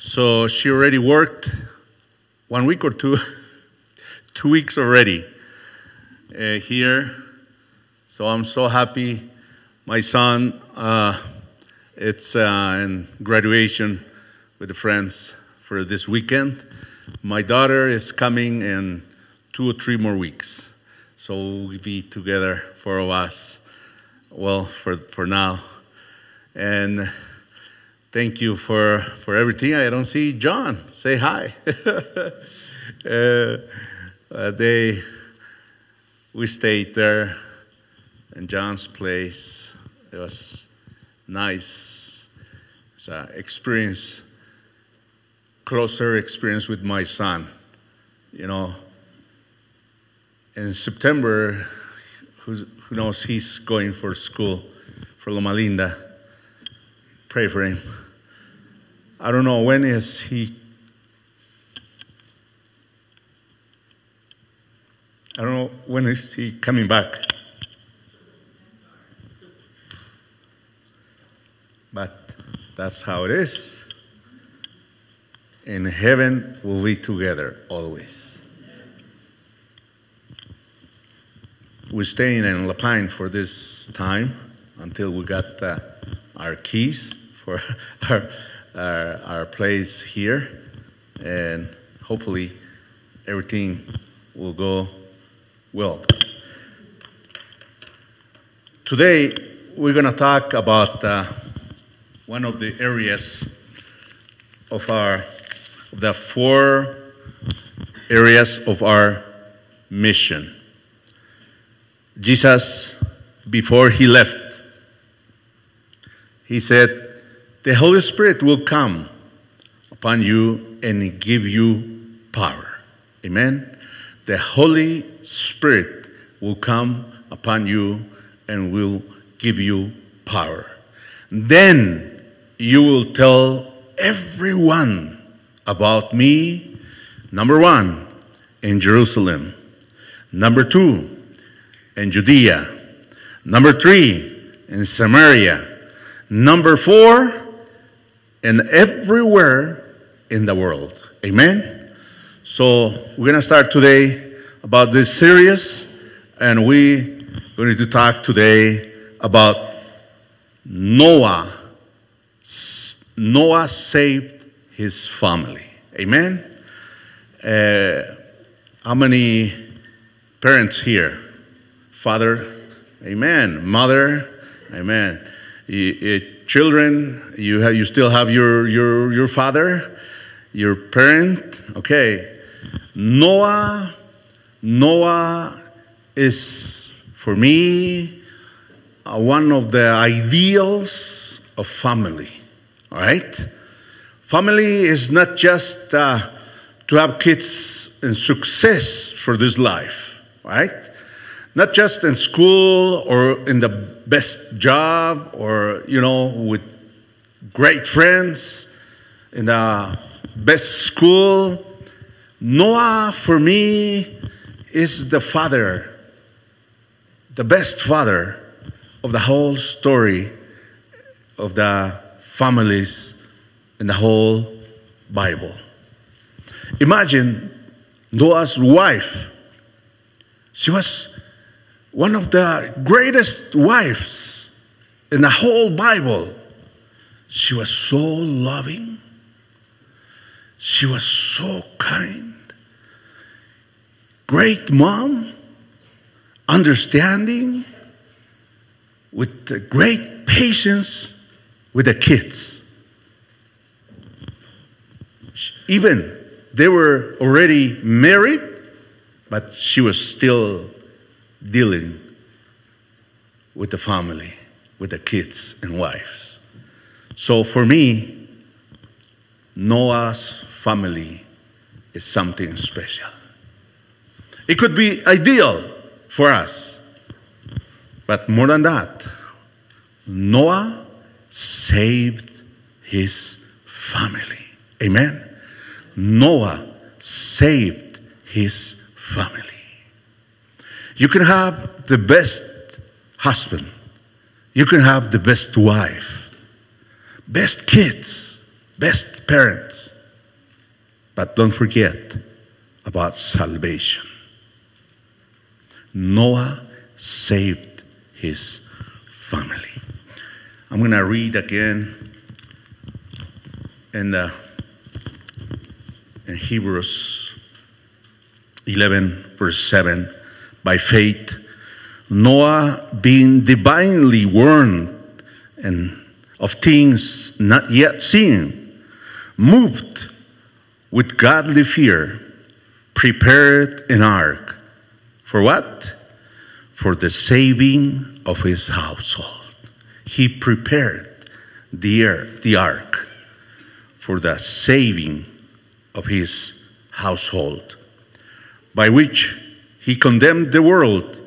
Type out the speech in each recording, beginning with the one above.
So she already worked one week or two, two weeks already uh, here. So I'm so happy. My son, uh, it's uh, in graduation with the friends for this weekend. My daughter is coming in two or three more weeks. So we'll be together, four of us, well, for, for now. And thank you for, for everything. I don't see John. Say hi. uh, uh, they, we stayed there in John's place. It was nice. It's an experience, closer experience with my son. You know, in September, who knows, he's going for school for Loma Linda. Pray for him. I don't know when is he. I don't know when is he coming back. But that's how it is. In heaven, we'll be together always. We're staying in La Pine for this time until we got uh, our keys for our, our, our place here. And hopefully, everything will go well. Today, we're going to talk about. Uh, one of the areas of our the four areas of our mission. Jesus, before he left, he said, The Holy Spirit will come upon you and give you power. Amen. The Holy Spirit will come upon you and will give you power. Then you will tell everyone about me. Number one, in Jerusalem. Number two, in Judea. Number three, in Samaria. Number four, and everywhere in the world. Amen? So we're going to start today about this series, and we're going to talk today about Noah Noah saved his family. Amen? Uh, how many parents here? Father? Amen. Mother? Amen. You, children, you, have, you still have your, your, your father, your parent? Okay. Noah, Noah is, for me, uh, one of the ideals of family. All right? Family is not just uh, to have kids and success for this life, right? Not just in school or in the best job or, you know, with great friends in the best school. Noah, for me, is the father, the best father of the whole story of the families in the whole Bible. Imagine Noah's wife. She was one of the greatest wives in the whole Bible. She was so loving. She was so kind. Great mom, understanding, with great patience with the kids. Even they were already married, but she was still dealing with the family, with the kids and wives. So for me, Noah's family is something special. It could be ideal for us, but more than that, Noah saved his family. Amen. Noah saved his family. You can have the best husband, you can have the best wife, best kids, best parents. But don't forget about salvation. Noah saved his family. I'm going to read again in, the, in Hebrews 11, verse 7. By faith, Noah, being divinely warned and of things not yet seen, moved with godly fear, prepared an ark. For what? For the saving of his household. He prepared the, earth, the ark for the saving of his household, by which he condemned the world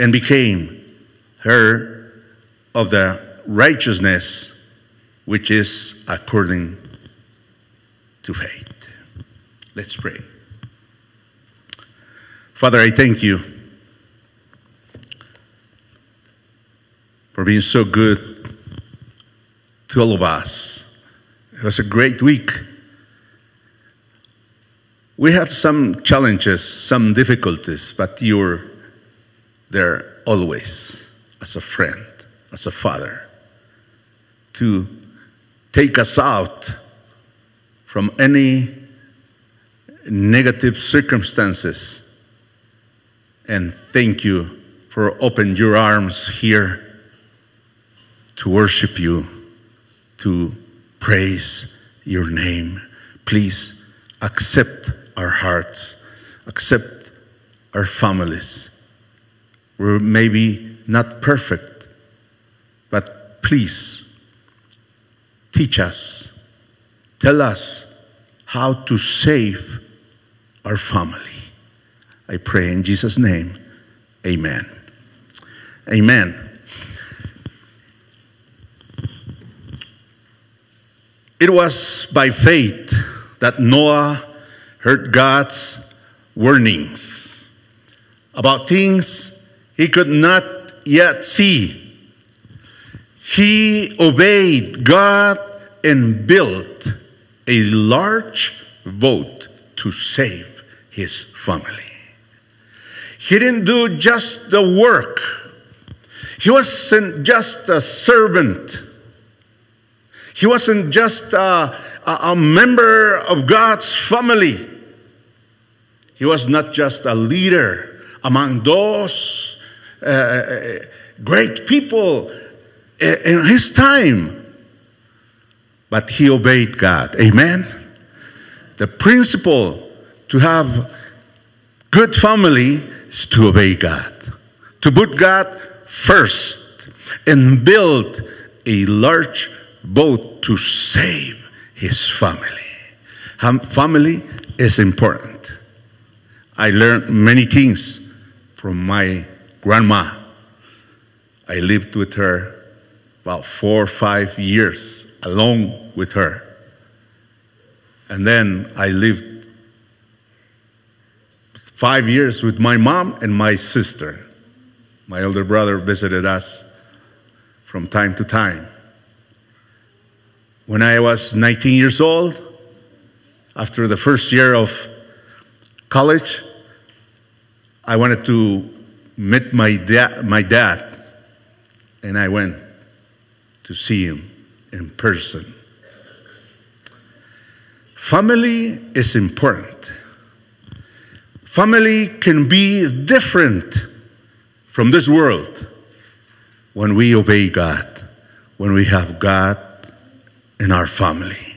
and became her of the righteousness which is according to faith. Let's pray. Father, I thank you for being so good to all of us. It was a great week. We have some challenges, some difficulties, but you're there always as a friend, as a father, to take us out from any negative circumstances. And thank you for opening your arms here to worship you, to praise your name. Please accept our hearts, accept our families. We're maybe not perfect, but please teach us, tell us how to save our family. I pray in Jesus' name, amen. Amen. It was by faith that Noah heard God's warnings about things he could not yet see. He obeyed God and built a large boat to save his family. He didn't do just the work, he wasn't just a servant he wasn't just a, a, a member of God's family, he was not just a leader among those uh, uh great people in his time, but he obeyed God. Amen. The principle to have good family is to obey God, to put God first, and build a large boat to save his family. Family is important. I learned many things from my grandma. I lived with her about four or five years along with her. And then I lived five years with my mom and my sister. My older brother visited us from time to time. When I was 19 years old, after the first year of college, I wanted to meet my, da- my dad, and I went to see him in person. Family is important. Family can be different from this world when we obey God, when we have God in our family.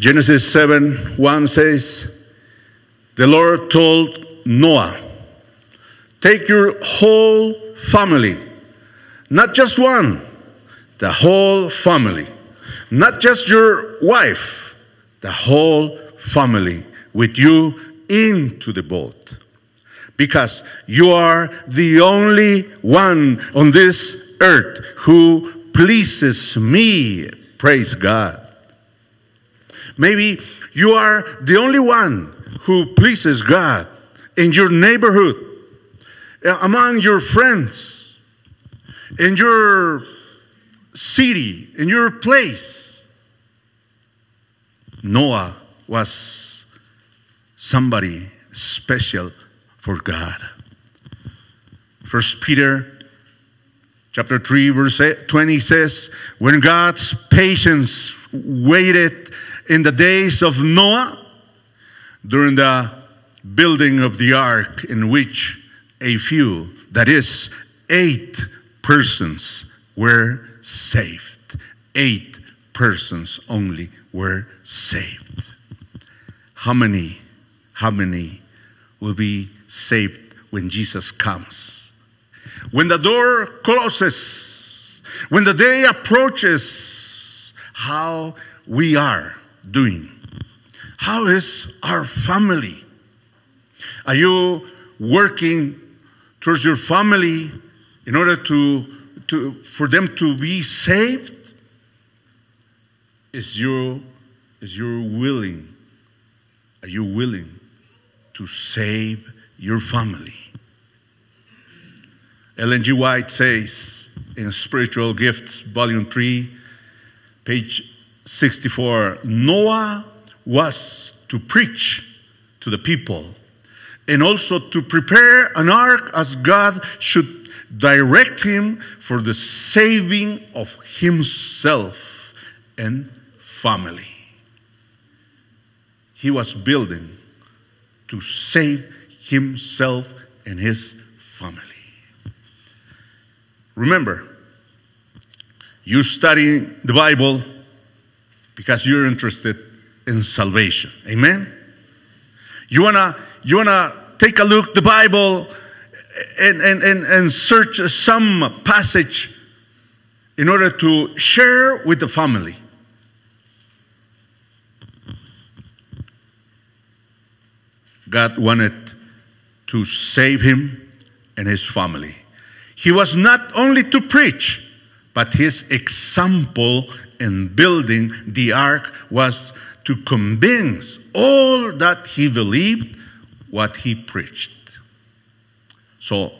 Genesis 7 1 says, The Lord told Noah, Take your whole family, not just one, the whole family, not just your wife, the whole family with you into the boat. Because you are the only one on this earth who pleases me. Praise God. Maybe you are the only one who pleases God in your neighborhood, uh, among your friends, in your city, in your place. Noah was somebody special for God. First Peter chapter 3 verse 20 says, when God's patience waited in the days of Noah during the building of the ark in which a few, that is, eight persons were saved. Eight persons only were saved. How many, how many will be saved when Jesus comes? When the door closes, when the day approaches, how we are doing. How is our family? Are you working towards your family in order to, to, for them to be saved? Is you, is you willing? Are you willing to save your family? Ellen G. White says in Spiritual Gifts, Volume 3, page 64 Noah was to preach to the people and also to prepare an ark as God should direct him for the saving of himself and family. He was building to save himself and his family. Remember, you study the Bible because you're interested in salvation. Amen? You wanna, you wanna take a look the Bible and, and, and, and search some passage in order to share with the family. God wanted to save him and his family. He was not only to preach, but his example in building the ark was to convince all that he believed what he preached. So,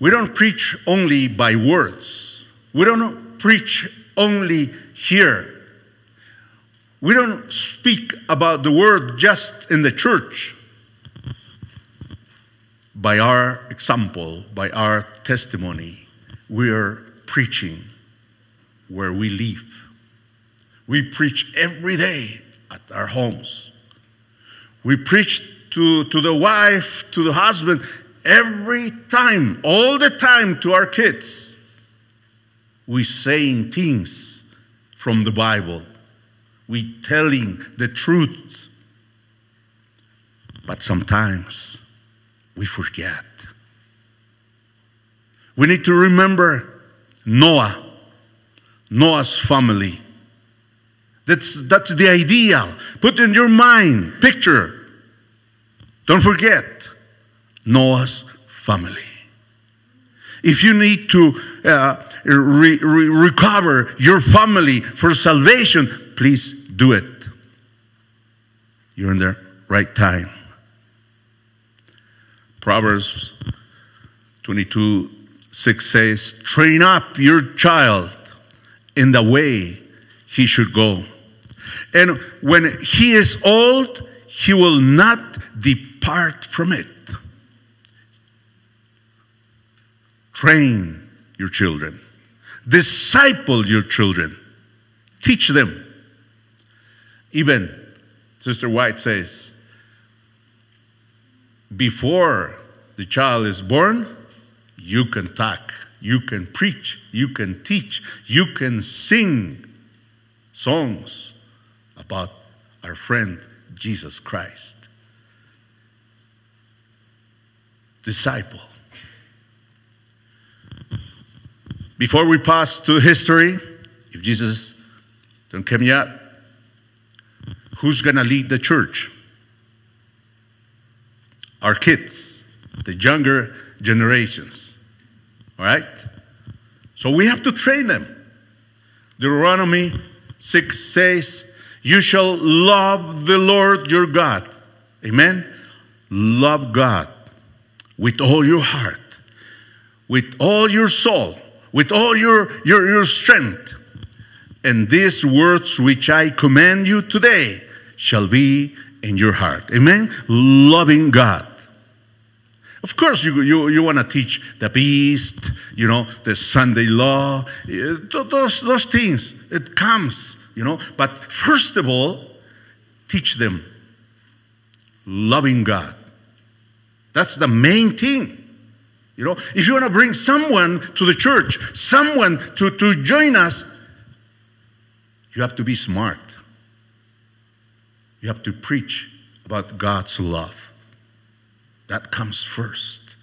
we don't preach only by words. We don't preach only here. We don't speak about the word just in the church. By our example, by our testimony, we are preaching where we live. We preach every day at our homes. We preach to, to the wife, to the husband, every time, all the time to our kids. We're saying things from the Bible. We're telling the truth. But sometimes we forget. We need to remember Noah, Noah's family. That's, that's the ideal. Put in your mind, picture. Don't forget Noah's family. If you need to uh, re re recover your family for salvation, please do it. You're in the right time. Proverbs 22 6 says, Train up your child in the way he should go. And when he is old, he will not depart from it. Train your children, disciple your children, teach them. Even Sister White says, before the child is born, you can talk, you can preach, you can teach, you can sing songs about our friend Jesus Christ. Disciple. Before we pass to history, if Jesus don't come yet, who's going to lead the church? Our kids, the younger generations. All right? So we have to train them. Deuteronomy 6 says, You shall love the Lord your God. Amen? Love God with all your heart, with all your soul, with all your, your, your strength. And these words which I command you today shall be in your heart. Amen? Loving God. Of course, you, you, you want to teach the beast, you know, the Sunday law, eh, those, those things. It comes, you know. But first of all, teach them loving God. That's the main thing. You know, if you want to bring someone to the church, someone to, to join us, you have to be smart. You have to preach about God's love. That comes first.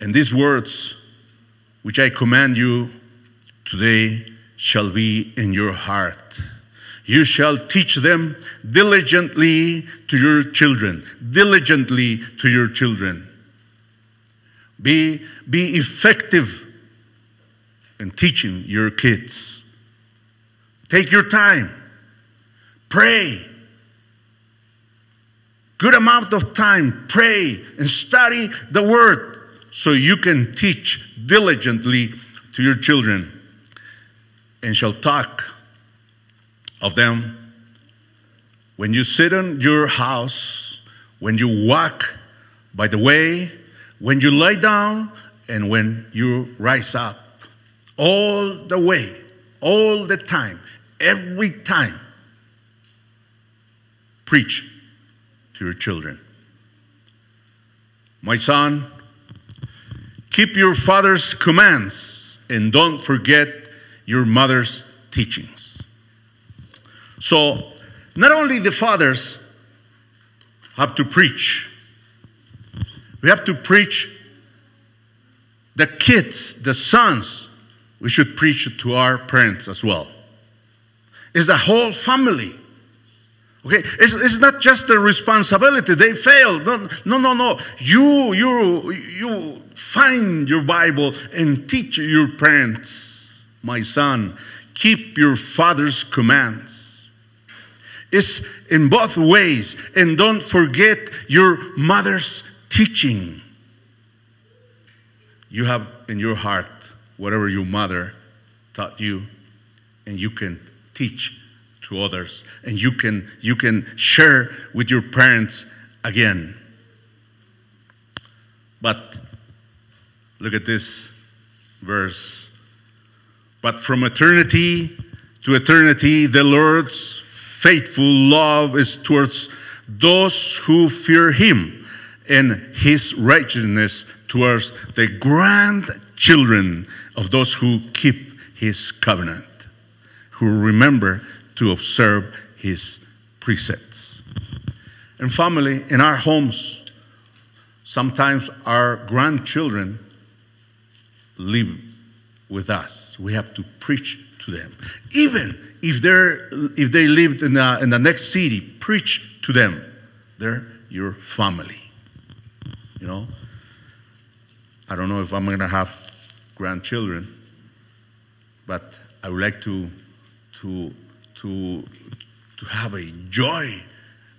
And these words, which I command you today, shall be in your heart. You shall teach them diligently to your children, diligently to your children. Be, be effective in teaching your kids. Take your time. Pray. Good amount of time. Pray and study the word so you can teach diligently to your children and shall talk of them when you sit in your house, when you walk by the way, when you lie down, and when you rise up. All the way, all the time, every time. Preach to your children. My son, keep your father's commands and don't forget your mother's teachings. So, not only the fathers have to preach, we have to preach the kids, the sons, we should preach to our parents as well. It's the whole family. Okay, it's, it's not just the responsibility. They failed. No, no, no, no. You, you, you find your Bible and teach your parents, my son. Keep your father's commands. It's in both ways. And don't forget your mother's teaching. You have in your heart whatever your mother taught you, and you can teach to others, and you can you can share with your parents again. But look at this verse. But from eternity to eternity, the Lord's faithful love is towards those who fear Him and his righteousness towards the grandchildren of those who keep his covenant, who remember to observe his precepts. And family, in our homes, sometimes our grandchildren live with us. We have to preach to them. Even if, they're, if they lived in the, in the next city, preach to them. They're your family. You know, I don't know if I'm going to have grandchildren, but I would like to to to to have a joy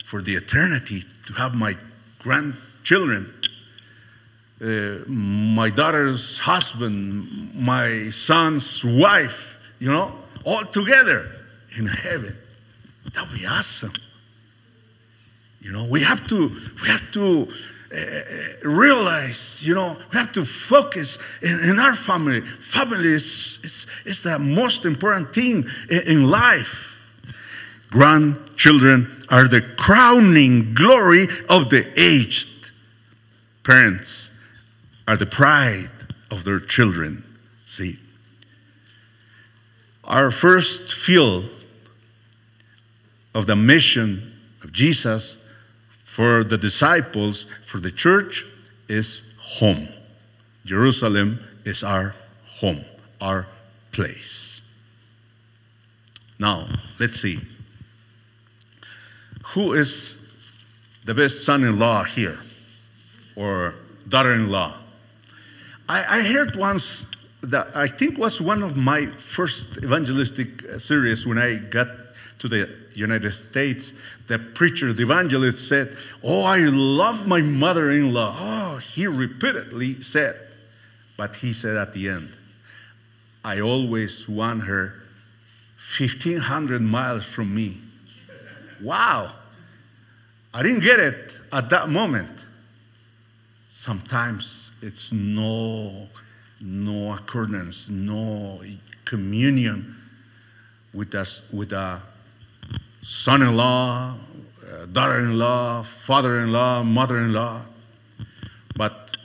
for the eternity to have my grandchildren, uh, my daughter's husband, my son's wife, you know, all together in heaven. That would be awesome. You know, we have to we have to uh, realize, you know, we have to focus in, in our family. Family is, is, is, the most important thing in, in life. Grandchildren are the crowning glory of the aged. Parents are the pride of their children. See, our first field of the mission of Jesus for the disciples, for the church, is home. Jerusalem is our home, our place. Now, let's see. Who is the best son in law here or daughter in law? I, I, heard once that I think was one of my first evangelistic uh, series when I got to the United States, the preacher, the evangelist said, Oh, I love my mother in law. Oh, he repeatedly said, But he said at the end, I always want her 1,500 miles from me. Wow. I didn't get it at that moment. Sometimes it's no, no accordance, no communion with us, with a son-in-law, daughter-in-law, father-in-law, mother-in-law. But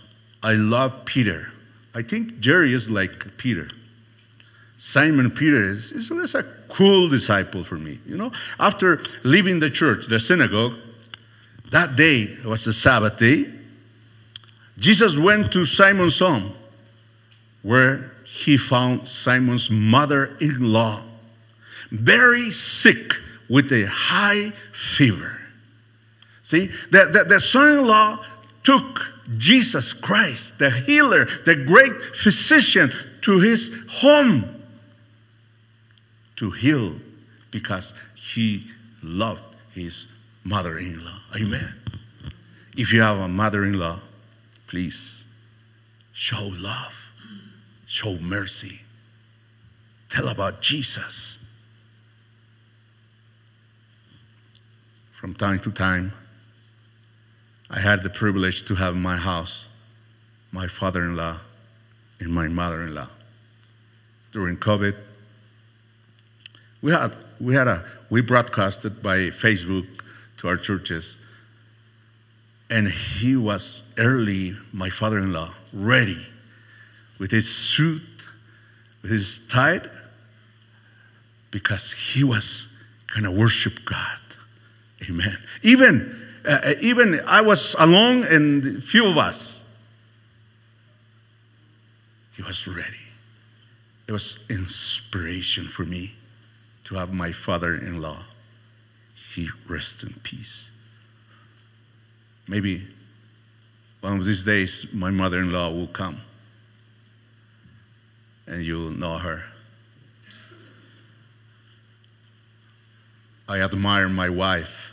I love Peter. I think Jerry is like Peter. Simon Peter is, is, is a cool disciple for me. You know, after leaving the church, the synagogue, that day was a Sabbath day. Jesus went to Simon's home where he found Simon's mother in law very sick with a high fever. See, the, the, the son in law took Jesus Christ, the healer, the great physician, to his home to heal because he loved his mother in law. Amen. If you have a mother in law, please show love, show mercy, tell about Jesus. From time to time, I had the privilege to have my house my father in law and my mother in law. During COVID, we had, we had a, we broadcasted by Facebook to our churches. And he was early, my father in law, ready with his suit, with his tie, because he was going to worship God. Amen. Even, uh, even I was alone and few of us. He was ready. It was inspiration for me to have my father in law. He rests in peace. Maybe one of these days my mother in law will come and you'll know her. I admire my wife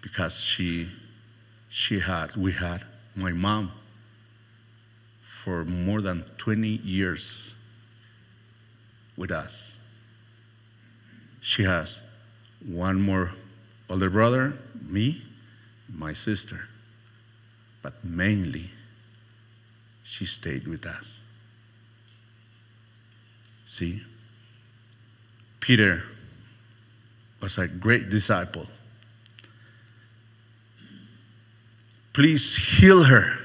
because she she had we had my mom for more than 20 years with us she has one more older brother, me, my sister. But mainly, she stayed with us. See, Peter was a great disciple. Please heal her.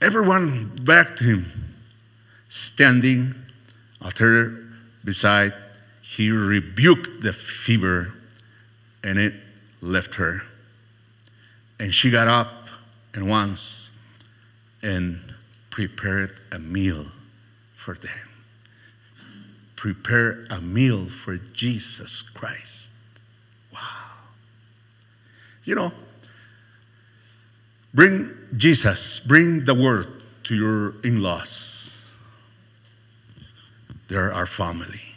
Everyone backed him, standing after beside, he rebuked the fever and it left her. And she got up and once and prepared a meal for them. Prepare a meal for Jesus Christ. Wow. You know, bring Jesus, bring the word to your in laws they're our family.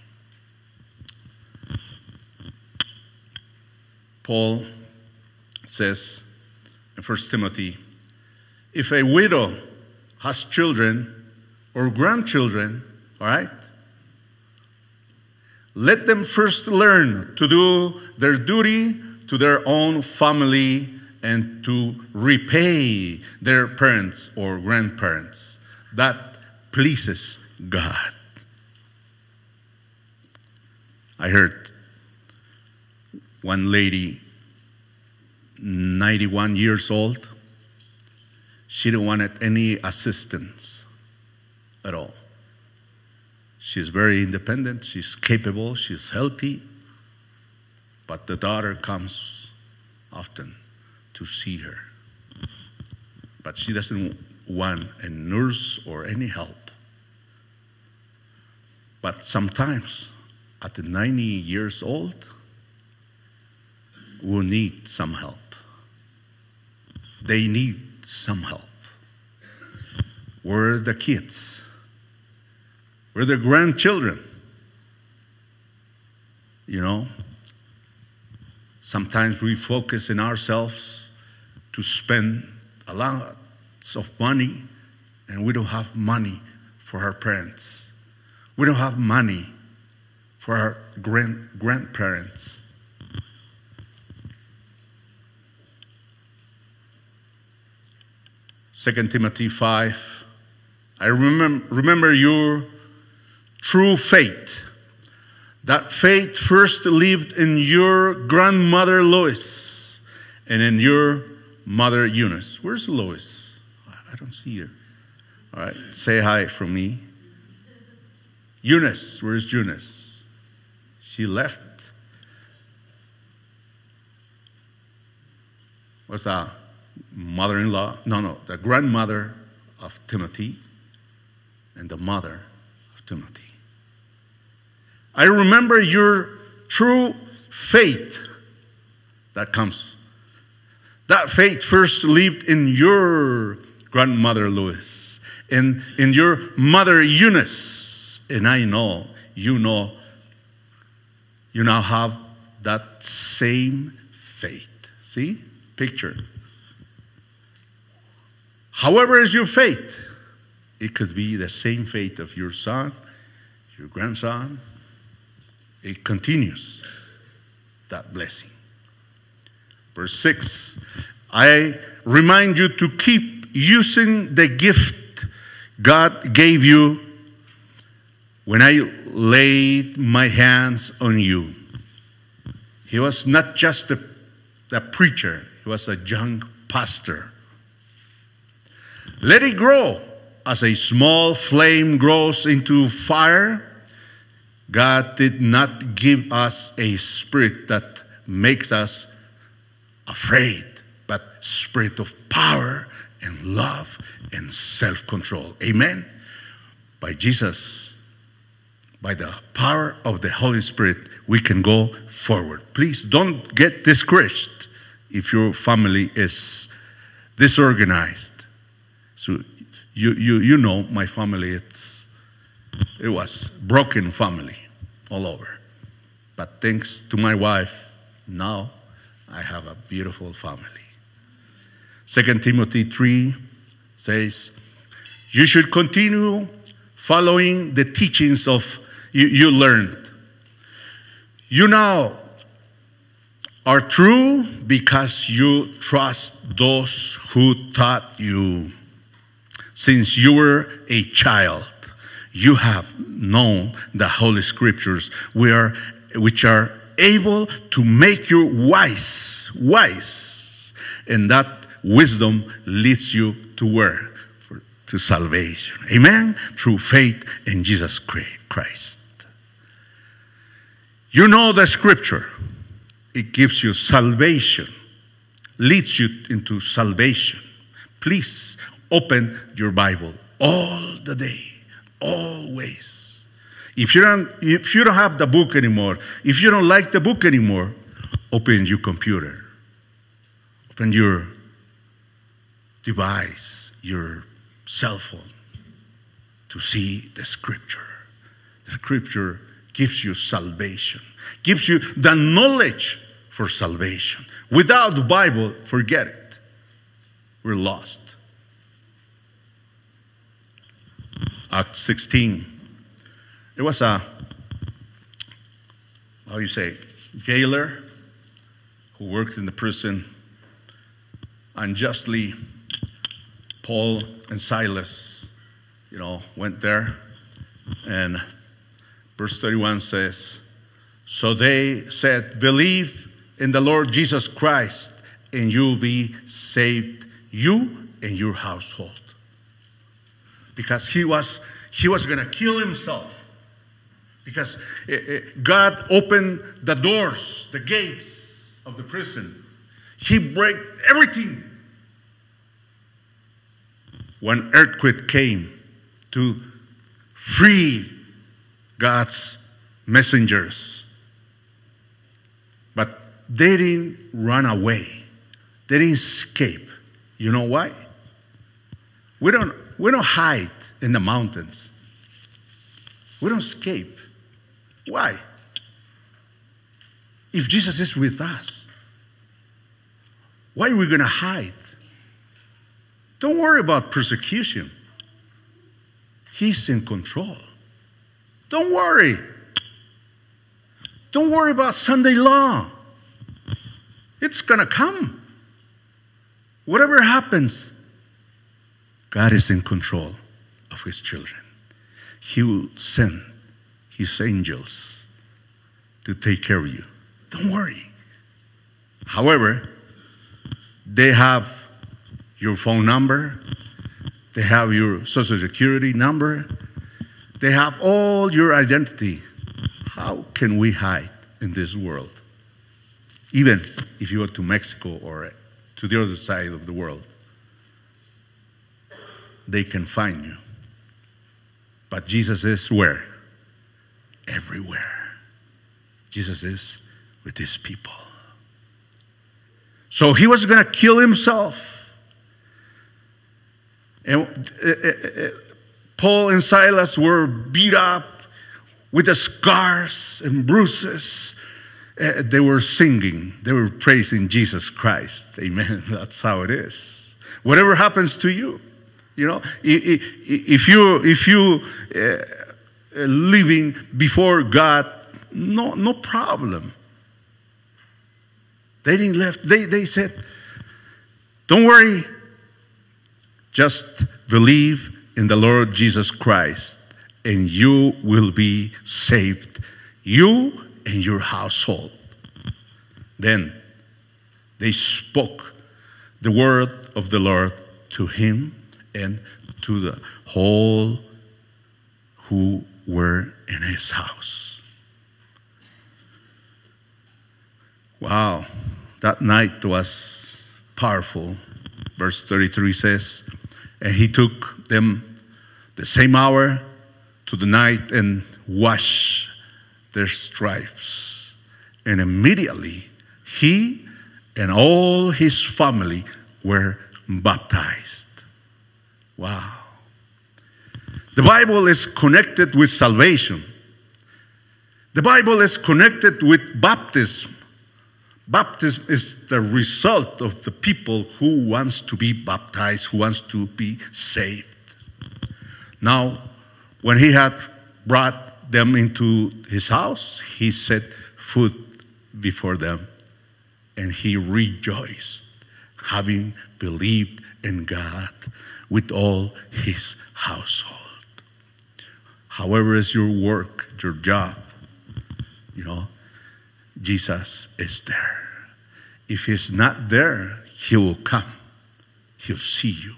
Paul says in 1 Timothy if a widow has children or grandchildren, all right, let them first learn to do their duty to their own family and to repay their parents or grandparents. That pleases God. I heard one lady, 91 years old, she didn't want any assistance at all. She's very independent, she's capable, she's healthy, but the daughter comes often to see her. But she doesn't want a nurse or any help. But sometimes at 90 years old will need some help. They need some help. Where are the kids? Where are the grandchildren? You know, sometimes we focus in ourselves to spend a lot of money, and we don't have money for our parents. We don't have money for our grand, grandparents. Second Timothy 5. I remember, remember your true faith. That faith first lived in your grandmother Lois and in your mother Eunice. Where's Lois? I don't see her. All right, say hi from me. Eunice, where's Eunice? She left. What's that? Mother in law? No, no, the grandmother of Timothy and the mother of Timothy. I remember your true faith that comes. That faith first lived in your grandmother Lois and in your mother Eunice. And I know, you know, you now have that same faith. See? Picture. However, is your faith? It could be the same faith of your son, your grandson. It continues that blessing. Verse 6 I remind you to keep using the gift God gave you when I laid my hands on you. He was not just a, a preacher, he was a young pastor. Let it grow as a small flame grows into fire. God did not give us a spirit that makes us afraid, but spirit of power and love and self-control. Amen. By Jesus, by the power of the Holy Spirit, we can go forward. Please don't get discouraged if your family is disorganized. So you, you, you know my family, it's, it was broken family all over. But thanks to my wife, now I have a beautiful family. Second Timothy 3 says, you should continue following the teachings of you, you learned. You now are true because you trust those who taught you. Since you were a child, you have known the Holy Scriptures, where, which are able to make you wise, wise. And that wisdom leads you to where? For, to salvation. Amen? Through faith in Jesus Christ. You know the Scripture, it gives you salvation, leads you into salvation. Please open your Bible all the day, always. If you don't, if you don't have the book anymore, if you don't like the book anymore, open your computer, open your device, your cell phone, to see the Scripture. The Scripture gives you salvation, gives you the knowledge for salvation. Without the Bible, forget it. We're lost. Acts 16. There was a, how you say, jailer who worked in the prison unjustly. Paul and Silas, you know, went there. And verse 31 says, So they said, Believe in the Lord Jesus Christ, and you'll be saved, you and your household because he was he was going to kill himself because eh, eh, God opened the doors, the gates of the prison. He broke everything. When earthquake came to free God's messengers, but they didn't run away. They didn't escape. You know why? We don't we don't hide in the mountains. We don't escape. Why? If Jesus is with us, why are we going to hide? Don't worry about persecution. He's in control. Don't worry. Don't worry about Sunday law. It's going to come. Whatever happens, God is in control of His children. He will send His angels to take care of you. Don't worry. However, they have your phone number, they have your social security number, they have all your identity. How can we hide in this world? Even if you go to Mexico or to the other side of the world, they can find you. But Jesus is where? Everywhere. Jesus is with his people. So he was going to kill himself. And uh, uh, uh, Paul and Silas were beat up with the scars and bruises. They were singing, they were praising Jesus Christ. Amen. That's how it is. Whatever happens to you, you know, if you if you uh, living before God, no no problem. They didn't left. They they said, "Don't worry. Just believe in the Lord Jesus Christ, and you will be saved, you and your household." Then they spoke the word of the Lord to him and to the whole who were in his house. Wow, that night was powerful. Verse 33 says, And he took them the same hour to the night and washed their stripes. And immediately he and all his family were baptized. Wow. The Bible is connected with salvation. The Bible is connected with baptism. Baptism is the result of the people who wants to be baptized, who wants to be saved. Now, when he had brought them into his house, he set food before them, and he rejoiced, having believed in God with all his household. However, is your work, your job, you know, Jesus is there. If he's not there, he will come. He'll see you.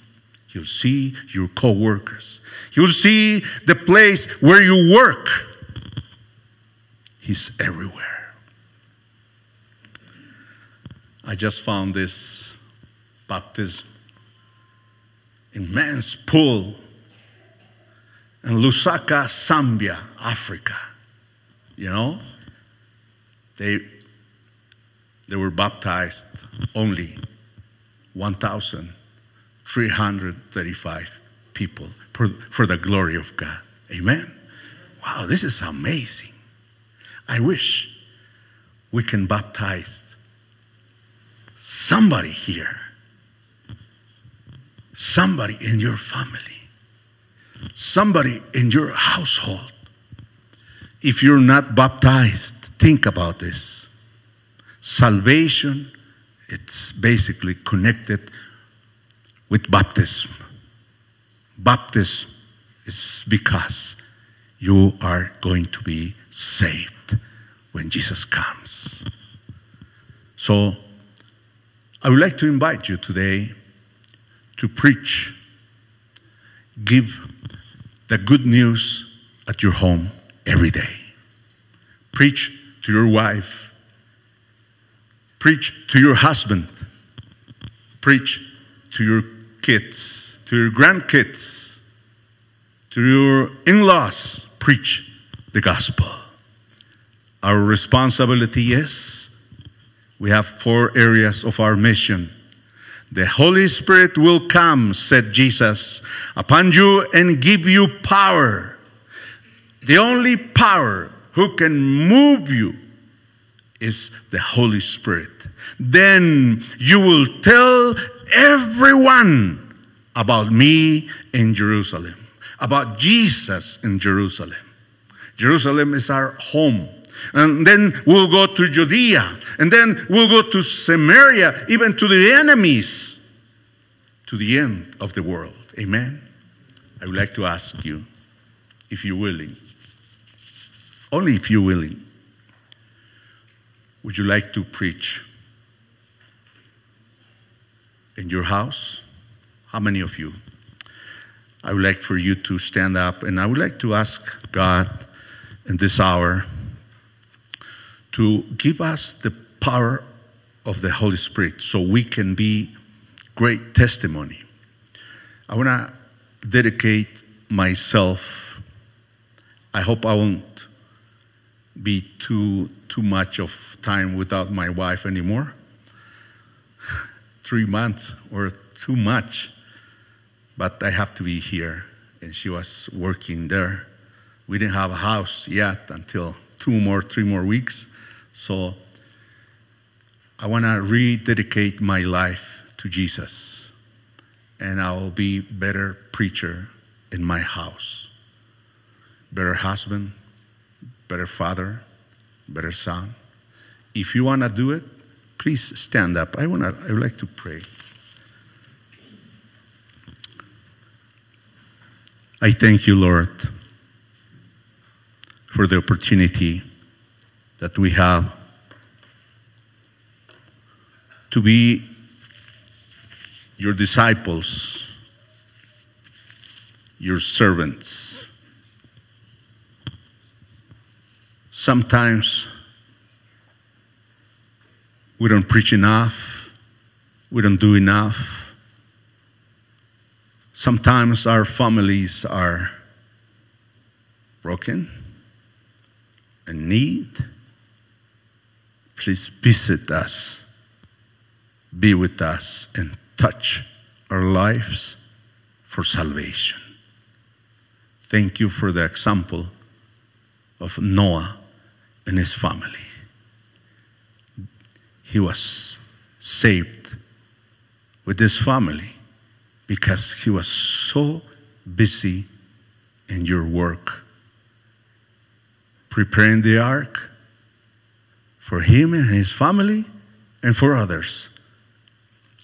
He'll see your co-workers. He'll see the place where you work. He's everywhere. I just found this baptism immense pool in Lusaka, Zambia, Africa. You know, they, they were baptized only 1,335 people for, for the glory of God. Amen. Wow, this is amazing. I wish we can baptize somebody here somebody in your family, somebody in your household. If you're not baptized, think about this. Salvation, it's basically connected with baptism. Baptism is because you are going to be saved when Jesus comes. So, I would like to invite you today to preach. Give the good news at your home every day. Preach to your wife. Preach to your husband. Preach to your kids, to your grandkids, to your in laws. Preach the gospel. Our responsibility is we have four areas of our mission the Holy Spirit will come, said Jesus, upon you and give you power. The only power who can move you is the Holy Spirit. Then you will tell everyone about me in Jerusalem, about Jesus in Jerusalem. Jerusalem is our home. And then we'll go to Judea. And then we'll go to Samaria, even to the enemies, to the end of the world. Amen. I would like to ask you, if you're willing, only if you're willing, would you like to preach in your house? How many of you? I would like for you to stand up and I would like to ask God in this hour to give us the power of the Holy Spirit so we can be great testimony. I want to dedicate myself. I hope I won't be too too much of time without my wife anymore. Three months or too much, but I have to be here, and she was working there. We didn't have a house yet until two more, three more weeks, so I want to rededicate my life to Jesus, and I will be better preacher in my house, better husband, better father, better son. If you want to do it, please stand up. I want to. I would like to pray. I thank you, Lord, for the opportunity that we have to be your disciples, your servants. Sometimes we don't preach enough, we don't do enough. Sometimes our families are broken and need. Please visit us, be with us, and touch our lives for salvation. Thank you for the example of Noah and his family. He was saved with his family because he was so busy in your work, preparing the ark for him and his family and for others,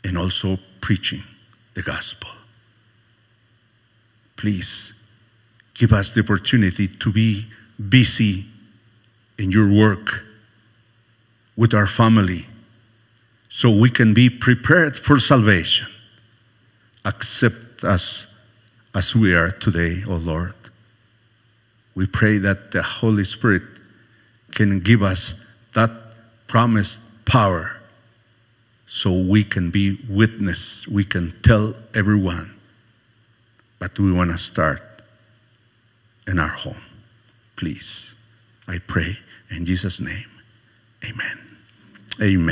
and also preaching the gospel. Please give us the opportunity to be busy in your work with our family so we can be prepared for salvation. Accept us as we are today, O oh Lord. We pray that the Holy Spirit can give us that promised power so we can be witness, we can tell everyone. But we want to start in our home. Please, I pray in Jesus' name. Amen. Amen.